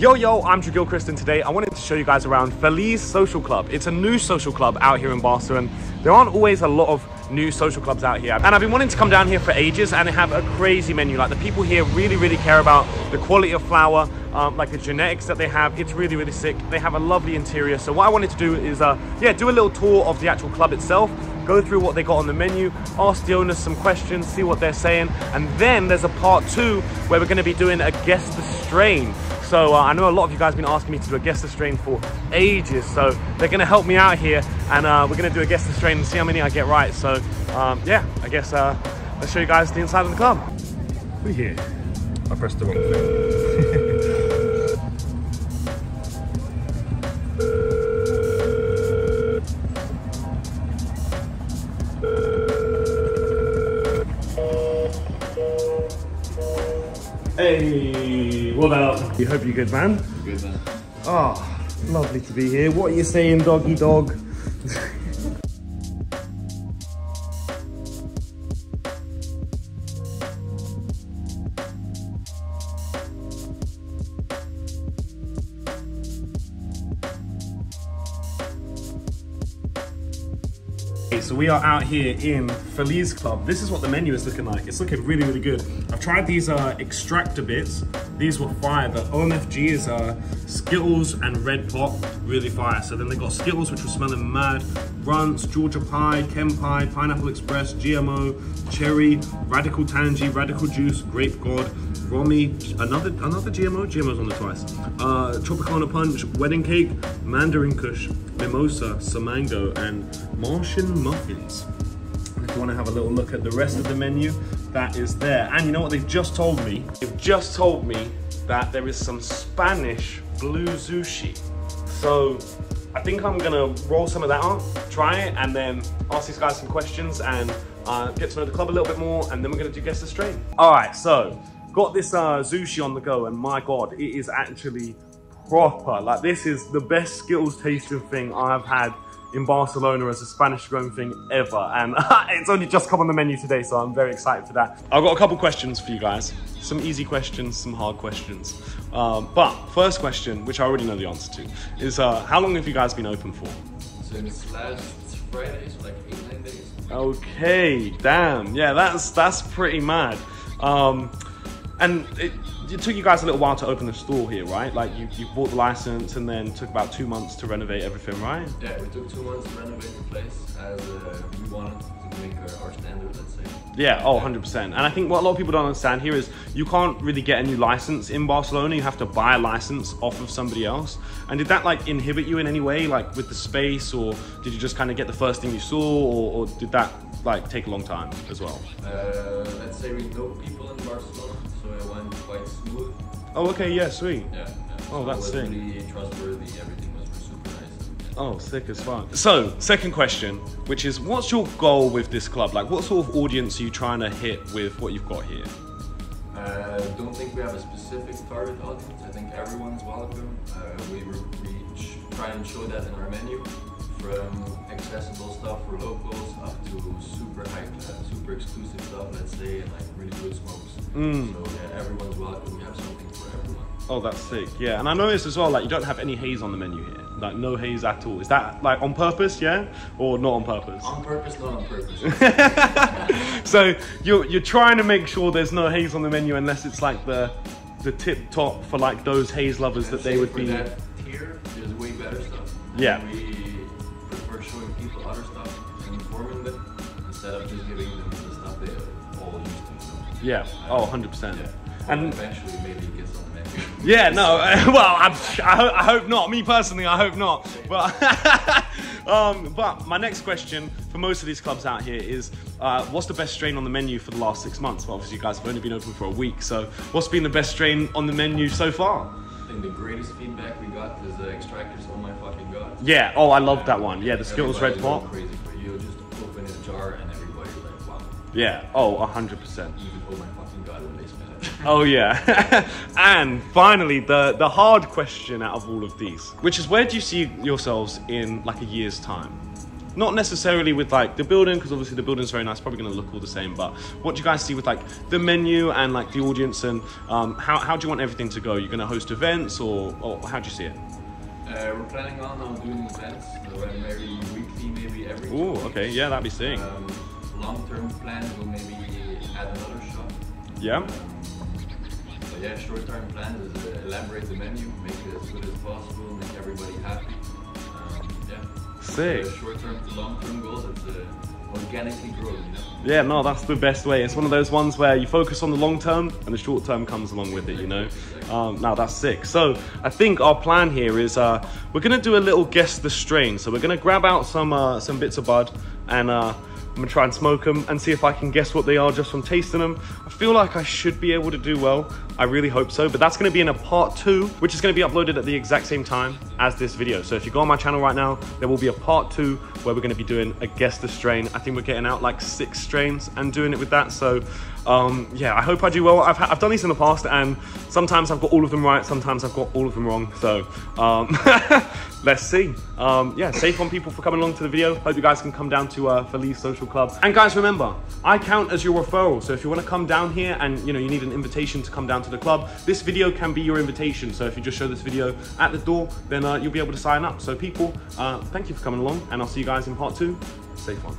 Yo, yo, I'm Drew Gilchrist, and today I wanted to show you guys around Feliz Social Club. It's a new social club out here in Barcelona. There aren't always a lot of new social clubs out here. And I've been wanting to come down here for ages and they have a crazy menu. Like the people here really, really care about the quality of flower, um, like the genetics that they have. It's really, really sick. They have a lovely interior. So what I wanted to do is, uh, yeah, do a little tour of the actual club itself, go through what they got on the menu, ask the owners some questions, see what they're saying. And then there's a part two where we're gonna be doing a guest the strain. So uh, I know a lot of you guys have been asking me to do a guest the strain for ages. So they're gonna help me out here and uh, we're gonna do a guest the strain and see how many I get right. So um, yeah, I guess uh, let's show you guys the inside of the club. We're here. I pressed the wrong thing. You hope you're good, man. Good man. Oh, lovely to be here. What are you saying, doggy dog? Okay, so we are out here in Feliz Club. This is what the menu is looking like. It's looking really, really good. I've tried these uh, extractor bits. These were fire. The OMFG is uh, Skittles and Red Pop, really fire. So then they got Skittles, which were smelling mad. Runtz, Georgia Pie, Chem Pie, Pineapple Express, GMO, Cherry, Radical Tangy, Radical Juice, Grape God, Romy, another another GMO, GMO's on the twice. Uh, Tropicana Punch, Wedding Cake, Mandarin Kush, Mimosa, Samango, and Martian Muffins. If you want to have a little look at the rest of the menu, that is there. And you know what they've just told me? They've just told me that there is some Spanish blue sushi. So I think I'm gonna roll some of that on, try it, and then ask these guys some questions and uh, get to know the club a little bit more, and then we're gonna do guess the strain. All right, so got this uh, sushi on the go, and my god, it is actually proper. Like this is the best Skittles tasting thing I've had in Barcelona as a Spanish grown thing ever. And it's only just come on the menu today, so I'm very excited for that. I've got a couple questions for you guys. Some easy questions, some hard questions. Um, but first question, which I already know the answer to, is uh, how long have you guys been open for? Since last Friday, so like eight, nine days. Okay, damn. Yeah, that's that's pretty mad. Um, and it, it took you guys a little while to open the store here, right? Like you, you bought the license and then took about two months to renovate everything, right? Yeah, we took two months to renovate the place as uh, we wanted to make our, our standard, let's say. Yeah, oh, 100%. And I think what a lot of people don't understand here is you can't really get a new license in Barcelona. You have to buy a license off of somebody else. And did that like inhibit you in any way, like with the space, or did you just kind of get the first thing you saw, or, or did that like take a long time as well? Uh, let's say we know people in Barcelona, so it Oh, okay, yeah, sweet. Yeah. yeah. Oh, So that's sick. trustworthy. Everything was super nice. Oh, sick as fuck. So, second question, which is what's your goal with this club? Like, what sort of audience are you trying to hit with what you've got here? Uh, don't think we have a specific target audience. I think everyone's welcome. Uh, we reach, try and show that in our menu, from accessible stuff for locals up to super high class, super exclusive stuff. Let's say and like really good smokes. Mm. So yeah, everyone's welcome. We have something for everyone. Oh, that's sick. Yeah, and I noticed as well, like, you don't have any haze on the menu here. Like, no haze at all. Is that, like, on purpose, yeah? Or not on purpose? On purpose, not on purpose. so, you're, you're trying to make sure there's no haze on the menu unless it's, like, the the tip top for, like, those haze lovers that they would be... that tier. There's way better stuff. Yeah. We people other stuff and informing them instead of just giving them the stuff they all used to. So, Yeah. Oh, 100%. Yeah. And- eventually maybe it gets on the menu. Yeah, no, well, I'm, I, ho- I hope not. Me personally, I hope not. But, um, but my next question for most of these clubs out here is, uh, what's the best strain on the menu for the last six months? Well, obviously, you guys have only been open for a week, so what's been the best strain on the menu so far? Think the greatest feedback we got is the extractors. Oh my fucking god! Yeah, oh, I love that one. Yeah, the Skittles Red Pop. Crazy for you. Just open a jar and everybody's like, wow. Yeah, oh, 100%. Even oh my fucking god when they smell it. Oh yeah. and finally, the the hard question out of all of these, which is where do you see yourselves in like a year's time? Not necessarily with like the building, because obviously the building's very nice, probably gonna look all the same, but what do you guys see with like the menu and like the audience and um, how, how do you want everything to go? You're gonna host events or, or how do you see it? Uh, we're planning on, on doing events, so maybe weekly, maybe every Oh, weeks. okay, yeah, that'd be sick. Um, long-term plan will maybe add another shop. Yeah. Um, yeah, short-term plan is uh, elaborate the menu, make it as good as possible, make everybody happy. Yeah. Sick. Short-term to long-term goals, it's uh, organically growing, you know. Yeah, no, that's the best way. It's one of those ones where you focus on the long term and the short term comes along with it, you know? Um, now that's sick. So I think our plan here is uh, we're gonna do a little guess the strain. So we're gonna grab out some uh, some bits of bud and uh, I'm gonna try and smoke them and see if I can guess what they are just from tasting them. I feel like I should be able to do well. I really hope so, but that's gonna be in a part two, which is gonna be uploaded at the exact same time as this video. So if you go on my channel right now, there will be a part two where we're gonna be doing a guess the strain. I think we're getting out like six strains and doing it with that. So um, yeah, I hope I do well. I've, ha- I've done these in the past and sometimes I've got all of them right, sometimes I've got all of them wrong. So um, let's see. Um, yeah, safe on people for coming along to the video. Hope you guys can come down to uh, Feliz Social Club. And guys, remember, I count as your referral. So if you want to come down here and you know you need an invitation to come down to the club, this video can be your invitation. So if you just show this video at the door, then uh, you'll be able to sign up. So people, uh, thank you for coming along, and I'll see you guys in part two. Safe on.